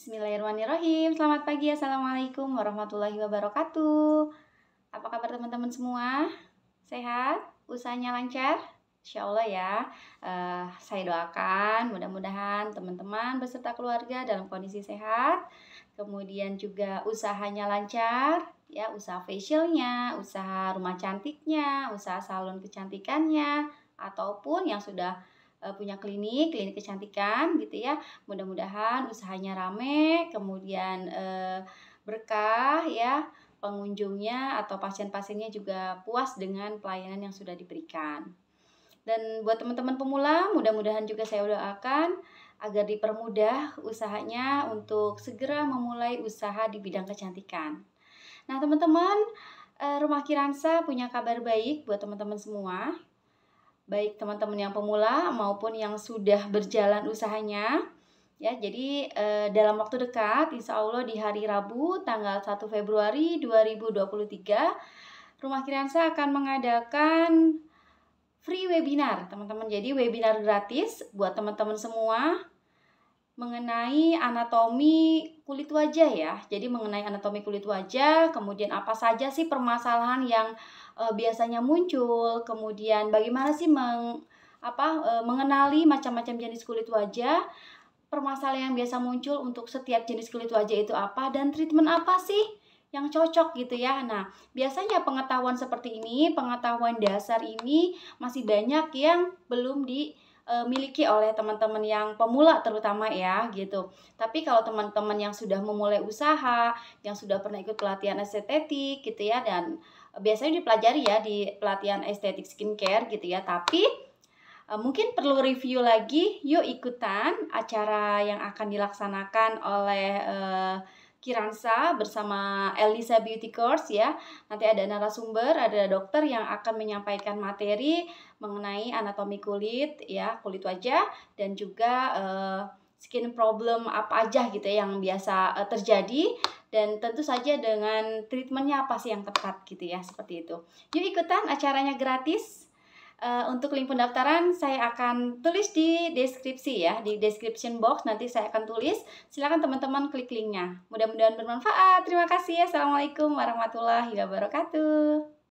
Bismillahirrahmanirrahim. Selamat pagi. Assalamualaikum warahmatullahi wabarakatuh. Apa kabar teman-teman semua? Sehat? Usahanya lancar? Insya Allah ya. Uh, saya doakan mudah-mudahan teman-teman beserta keluarga dalam kondisi sehat. Kemudian juga usahanya lancar, ya usaha facialnya, usaha rumah cantiknya, usaha salon kecantikannya, ataupun yang sudah uh, punya klinik, klinik kecantikan gitu ya. Mudah-mudahan usahanya rame, kemudian uh, berkah ya pengunjungnya atau pasien-pasiennya juga puas dengan pelayanan yang sudah diberikan. Dan buat teman-teman pemula, mudah-mudahan juga saya doakan agar dipermudah usahanya untuk segera memulai usaha di bidang kecantikan. Nah, teman-teman, eh, Rumah Kiransa punya kabar baik buat teman-teman semua baik teman-teman yang pemula maupun yang sudah berjalan usahanya. Ya, jadi eh, dalam waktu dekat, insya Allah di hari Rabu tanggal 1 Februari 2023, Rumah Kiriansa akan mengadakan free webinar, teman-teman. Jadi webinar gratis buat teman-teman semua mengenai anatomi kulit wajah ya. Jadi mengenai anatomi kulit wajah, kemudian apa saja sih permasalahan yang uh, biasanya muncul, kemudian bagaimana sih meng apa uh, mengenali macam-macam jenis kulit wajah, permasalahan yang biasa muncul untuk setiap jenis kulit wajah itu apa dan treatment apa sih yang cocok gitu ya. Nah, biasanya pengetahuan seperti ini, pengetahuan dasar ini masih banyak yang belum di miliki oleh teman-teman yang pemula terutama ya gitu. Tapi kalau teman-teman yang sudah memulai usaha, yang sudah pernah ikut pelatihan estetik gitu ya dan biasanya dipelajari ya di pelatihan estetik skincare gitu ya tapi uh, mungkin perlu review lagi yuk ikutan acara yang akan dilaksanakan oleh uh, Kiransa bersama Elisa Beauty Course ya. Nanti ada narasumber, ada dokter yang akan menyampaikan materi mengenai anatomi kulit ya, kulit wajah dan juga uh, skin problem apa aja gitu ya yang biasa uh, terjadi dan tentu saja dengan treatmentnya apa sih yang tepat gitu ya seperti itu. Yuk ikutan acaranya gratis. Uh, untuk link pendaftaran saya akan tulis di deskripsi ya di description box. Nanti saya akan tulis. Silakan teman-teman klik linknya. Mudah-mudahan bermanfaat. Terima kasih assalamualaikum warahmatullahi wabarakatuh